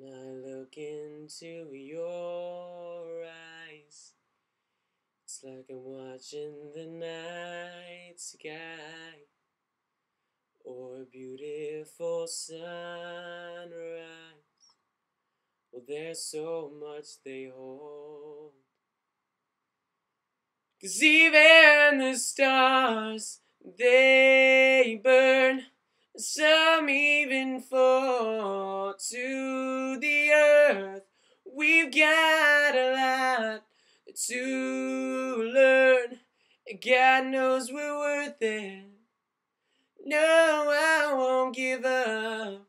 When I look into your eyes, it's like I'm watching the night sky or a beautiful sunrise. Well, there's so much they hold. Cause even the stars, they burn. Some even fall to the earth. We've got a lot to learn. God knows we're worth it. No, I won't give up.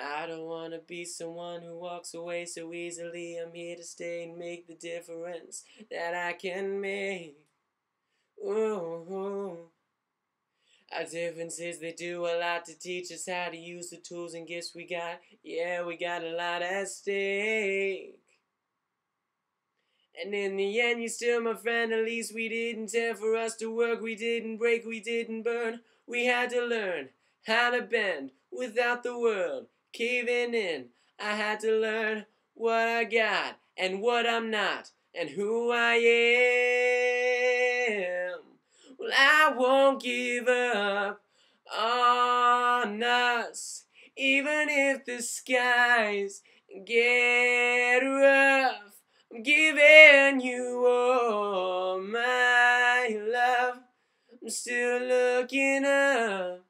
I don't wanna be someone who walks away so easily. I'm here to stay and make the difference that I can make. Ooh. Our differences, they do a lot to teach us how to use the tools and gifts we got. Yeah, we got a lot at stake. And in the end, you're still my friend. At least we didn't tell for us to work. We didn't break, we didn't burn. We had to learn how to bend without the world caving in. I had to learn what I got and what I'm not and who I am. Well, I won't give up on us, even if the skies get rough. I'm giving you all my love. I'm still looking up.